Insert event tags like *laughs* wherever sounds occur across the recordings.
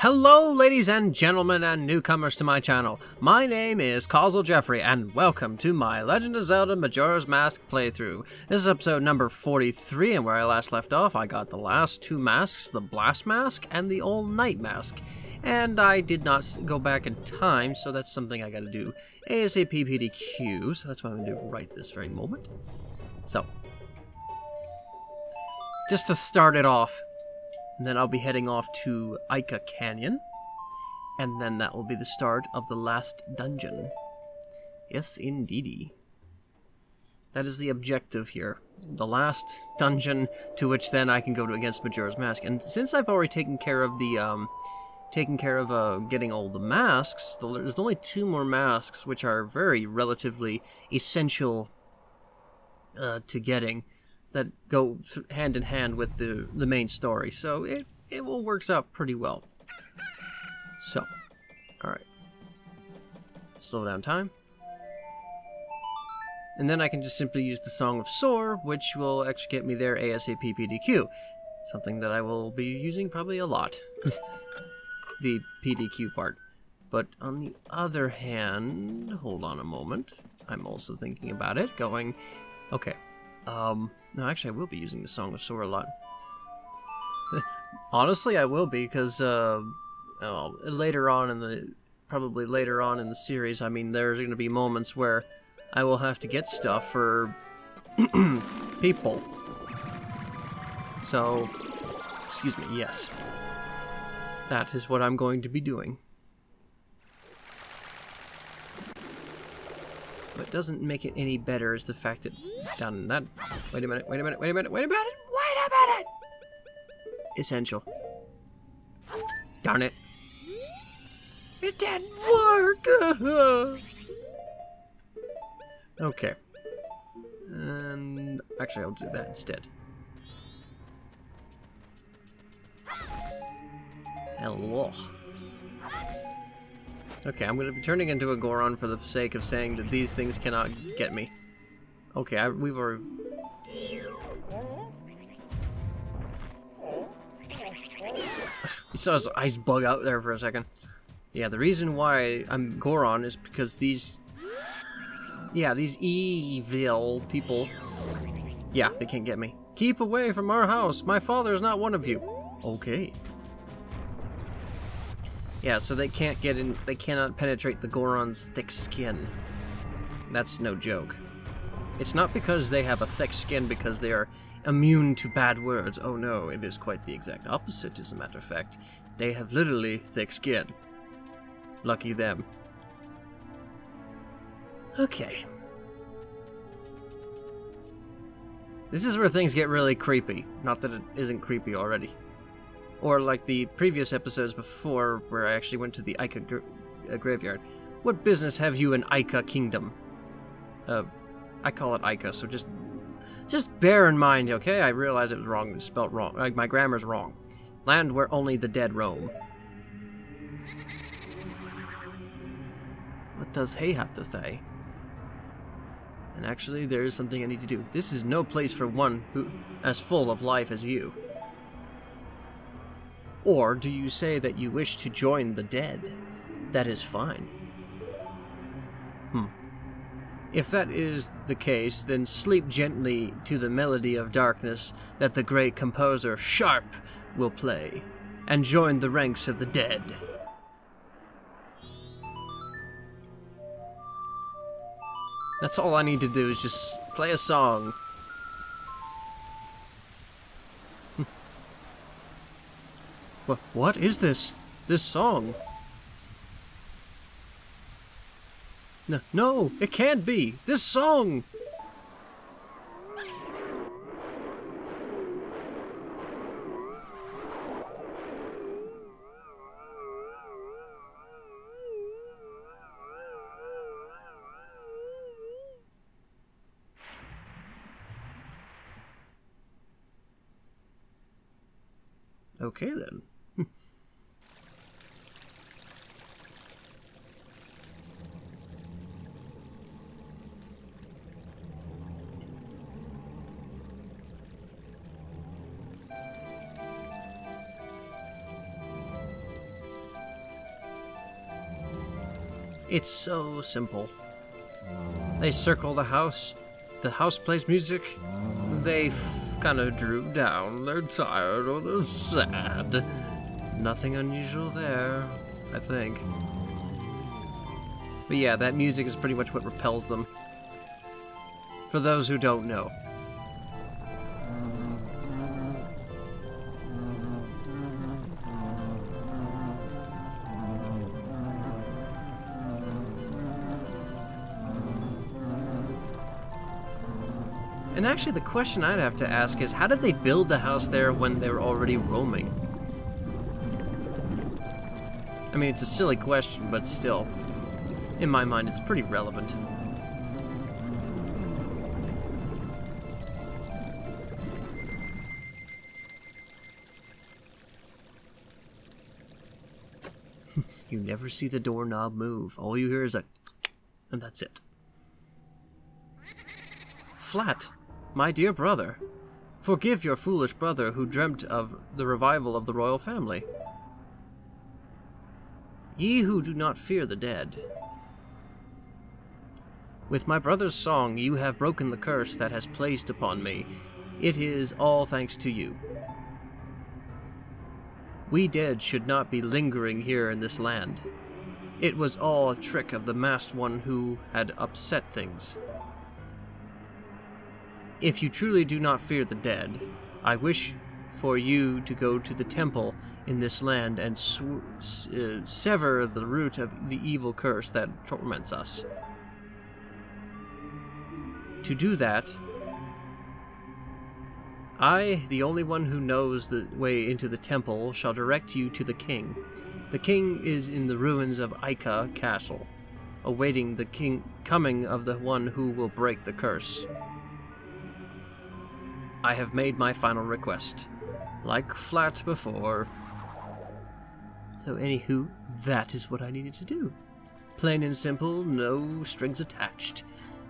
Hello, ladies and gentlemen, and newcomers to my channel. My name is Causal Jeffrey, and welcome to my Legend of Zelda Majora's Mask playthrough. This is episode number 43, and where I last left off, I got the last two masks, the Blast Mask and the All Night Mask. And I did not go back in time, so that's something I gotta do. ASAP PDQ, so that's what I'm gonna do right this very moment. So, just to start it off, and then I'll be heading off to Ica Canyon. And then that will be the start of the last dungeon. Yes, indeedy. That is the objective here. The last dungeon to which then I can go to against Majora's Mask. And since I've already taken care of the, um, taken care of uh, getting all the masks, there's only two more masks which are very relatively essential uh, to getting that go hand in hand with the the main story. So it it all works out pretty well. So, all right. Slow down time. And then I can just simply use the Song of Sor, which will actually get me there ASAP PDQ. Something that I will be using probably a lot. *laughs* the PDQ part. But on the other hand, hold on a moment. I'm also thinking about it, going, okay, um, no, actually, I will be using the Song of Sor a lot. *laughs* Honestly, I will be, because, uh, well, later on in the, probably later on in the series, I mean, there's going to be moments where I will have to get stuff for *clears throat* people. So, excuse me, yes. That is what I'm going to be doing. What doesn't make it any better is the fact that done that. Wait a minute, wait a minute, wait a minute, wait a minute, wait a minute! Essential. Darn it. It didn't work! *laughs* okay. And actually, I'll do that instead. Hello. Okay, I'm gonna be turning into a Goron for the sake of saying that these things cannot get me. Okay, I, we've already... *laughs* you saw his eyes bug out there for a second. Yeah, the reason why I'm Goron is because these... Yeah, these evil people... Yeah, they can't get me. Keep away from our house! My father is not one of you! Okay. Yeah, so they can't get in, they cannot penetrate the Goron's thick skin. That's no joke. It's not because they have a thick skin because they are immune to bad words. Oh no, it is quite the exact opposite, as a matter of fact. They have literally thick skin. Lucky them. Okay. This is where things get really creepy. Not that it isn't creepy already. Or like the previous episodes before, where I actually went to the Ica gra uh, graveyard. What business have you in Ica Kingdom? Uh, I call it Ica, so just just bear in mind, okay? I realize it was wrong, spelled wrong. Like my grammar's wrong. Land where only the dead roam. What does he have to say? And actually, there is something I need to do. This is no place for one who as full of life as you. Or do you say that you wish to join the dead? That is fine. Hmm. If that is the case, then sleep gently to the melody of darkness that the great composer Sharp will play, and join the ranks of the dead. That's all I need to do is just play a song. What, is this? This song? No, no, it can't be. This song. Okay then. It's so simple. They circle the house. The house plays music. They kind of droop down. They're tired or they're sad. Nothing unusual there, I think. But yeah, that music is pretty much what repels them. For those who don't know. And actually, the question I'd have to ask is how did they build the house there when they were already roaming? I mean, it's a silly question, but still. In my mind, it's pretty relevant. *laughs* you never see the doorknob move. All you hear is a... and that's it. Flat, my dear brother, forgive your foolish brother who dreamt of the revival of the royal family. Ye who do not fear the dead. With my brother's song you have broken the curse that has placed upon me. It is all thanks to you. We dead should not be lingering here in this land. It was all a trick of the masked one who had upset things. If you truly do not fear the dead, I wish for you to go to the temple in this land and uh, sever the root of the evil curse that torments us. To do that, I, the only one who knows the way into the temple, shall direct you to the king. The king is in the ruins of Ica Castle, awaiting the king coming of the one who will break the curse. I have made my final request. Like flat before. So anywho, that is what I needed to do. Plain and simple, no strings attached.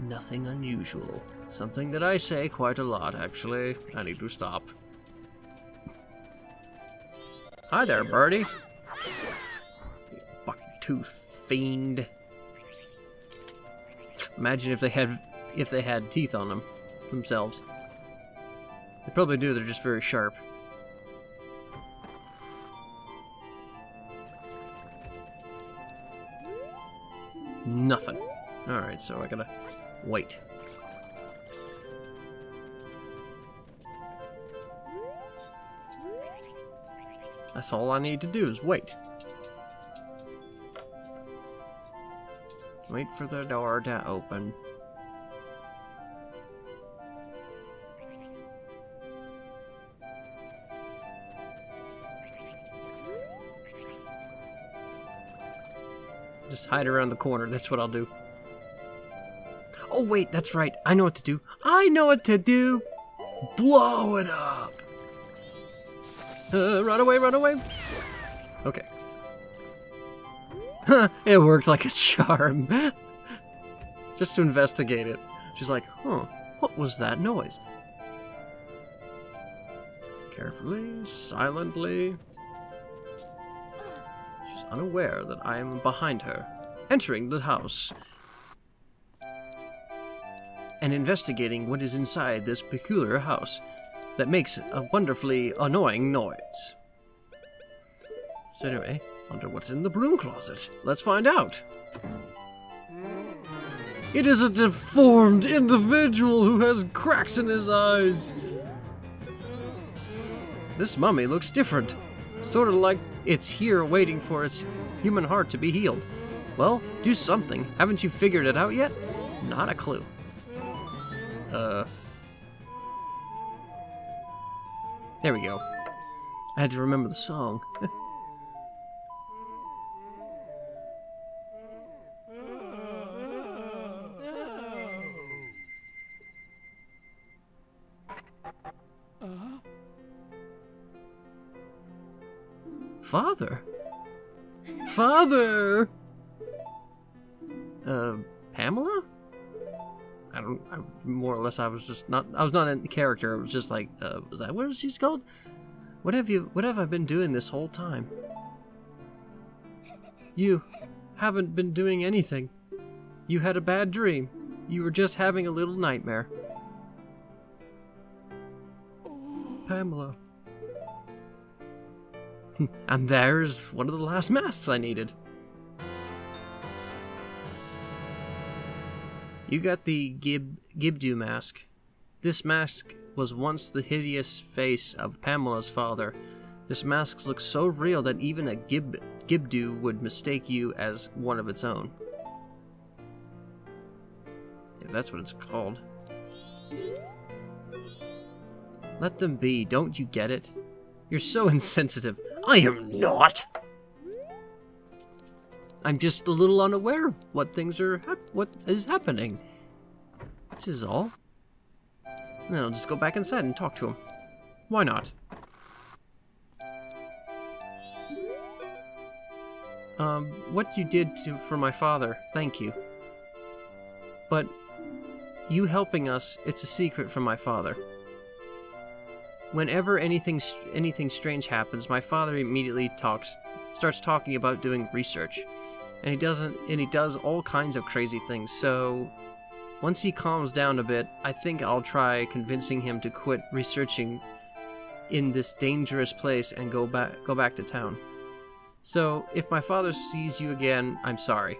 Nothing unusual. Something that I say quite a lot, actually. I need to stop. Hi there, birdie. You fucking tooth fiend. Imagine if they had if they had teeth on them themselves. They probably do, they're just very sharp. Nothing. Alright, so I gotta wait. That's all I need to do is wait. Wait for the door to open. Just hide around the corner. That's what I'll do. Oh, wait, that's right. I know what to do. I know what to do. Blow it up. Uh, run away, run away. Okay. Huh, it worked like a charm. *laughs* Just to investigate it. She's like, huh, what was that noise? Carefully, silently unaware that I am behind her, entering the house and investigating what is inside this peculiar house that makes a wonderfully annoying noise. So anyway, wonder what's in the broom closet. Let's find out. It is a deformed individual who has cracks in his eyes. This mummy looks different. Sort of like it's here waiting for its human heart to be healed. Well, do something. Haven't you figured it out yet? Not a clue. Uh. There we go. I had to remember the song. *laughs* Father? Father! Uh, Pamela? I don't, I, more or less I was just not, I was not in character, I was just like, uh, was that what she's called? What have you, what have I been doing this whole time? You, haven't been doing anything. You had a bad dream. You were just having a little nightmare. Pamela. *laughs* and there's one of the last masks I needed. You got the Gib Gibdo mask. This mask was once the hideous face of Pamela's father. This mask looks so real that even a Gib Gibdo would mistake you as one of its own. If that's what it's called. Let them be, don't you get it? You're so *laughs* insensitive. I am not! I'm just a little unaware of what things are what is happening. This is all. Then I'll just go back inside and talk to him. Why not? Um, what you did to, for my father, thank you. But you helping us, it's a secret from my father. Whenever anything anything strange happens, my father immediately talks starts talking about doing research. And he doesn't and he does all kinds of crazy things. So once he calms down a bit, I think I'll try convincing him to quit researching in this dangerous place and go back go back to town. So, if my father sees you again, I'm sorry.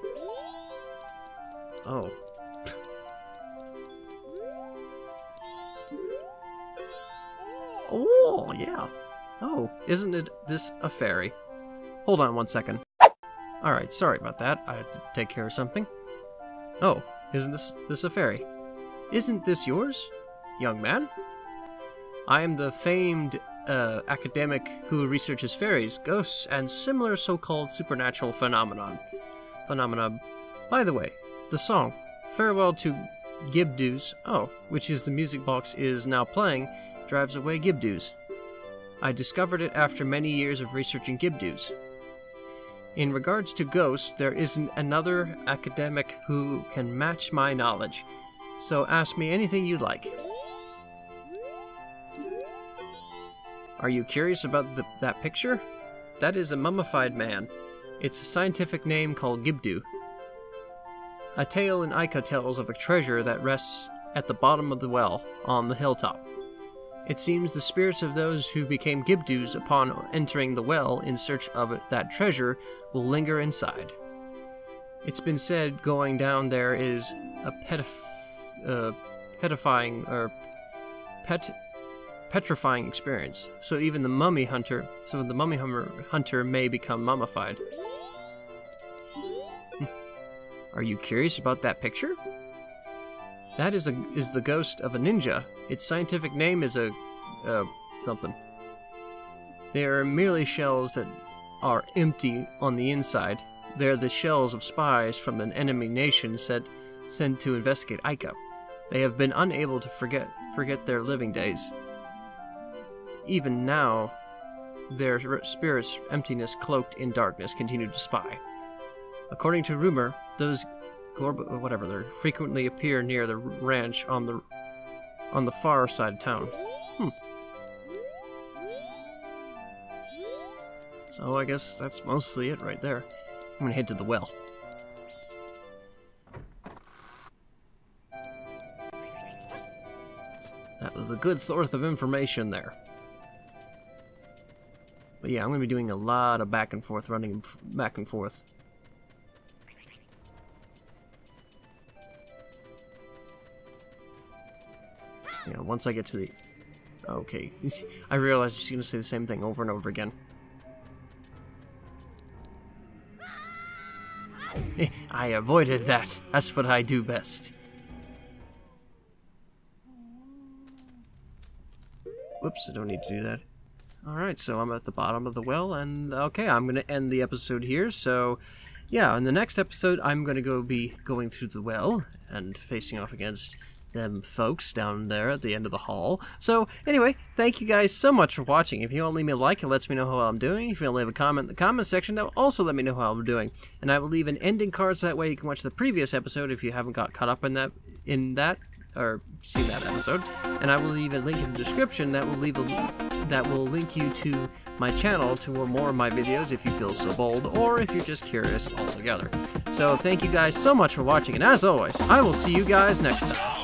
Oh. Oh, yeah. Oh, isn't it this a fairy? Hold on one second. Alright, sorry about that. I had to take care of something. Oh, isn't this, this a fairy? Isn't this yours, young man? I am the famed uh, academic who researches fairies, ghosts, and similar so-called supernatural phenomenon. Phenomena. By the way, the song "Farewell to Gibdos," oh, which is the music box is now playing, drives away Gibdos. I discovered it after many years of researching Gibdos. In regards to ghosts, there isn't another academic who can match my knowledge, so ask me anything you like. Are you curious about the, that picture? That is a mummified man. It's a scientific name called Gibdo. A tale in Ica tells of a treasure that rests at the bottom of the well on the hilltop. It seems the spirits of those who became Gibdos upon entering the well in search of that treasure will linger inside. It's been said going down there is a petif- uh, or pet petrifying experience. So even the mummy hunter, so the mummy hunter may become mummified. *laughs* Are you curious about that picture? That is a is the ghost of a ninja. Its scientific name is a uh, something. They are merely shells that are empty on the inside. They're the shells of spies from an enemy nation sent sent to investigate Ica. They have been unable to forget forget their living days. Even now, their spirits' emptiness cloaked in darkness continue to spy. According to rumor, those Gorb whatever they frequently appear near the ranch on the on the far side of town. Hmm. So I guess that's mostly it right there. I'm gonna head to the well. That was a good source of information there. But yeah, I'm gonna be doing a lot of back and forth, running back and forth. Once I get to the... Okay, I realize she's gonna say the same thing over and over again. *laughs* I avoided that. That's what I do best. Whoops, I don't need to do that. Alright, so I'm at the bottom of the well, and okay, I'm going to end the episode here, so yeah, in the next episode, I'm going to go be going through the well and facing off against them folks down there at the end of the hall. So, anyway, thank you guys so much for watching. If you want to leave me a like, it lets me know how I'm doing. If you want to leave a comment in the comment section, that will also let me know how I'm doing. And I will leave an ending card so that way you can watch the previous episode if you haven't got caught up in that in that or seen that episode, and I will leave a link in the description that will leave a that will link you to my channel to more of my videos if you feel so bold, or if you're just curious altogether. So thank you guys so much for watching, and as always, I will see you guys next time.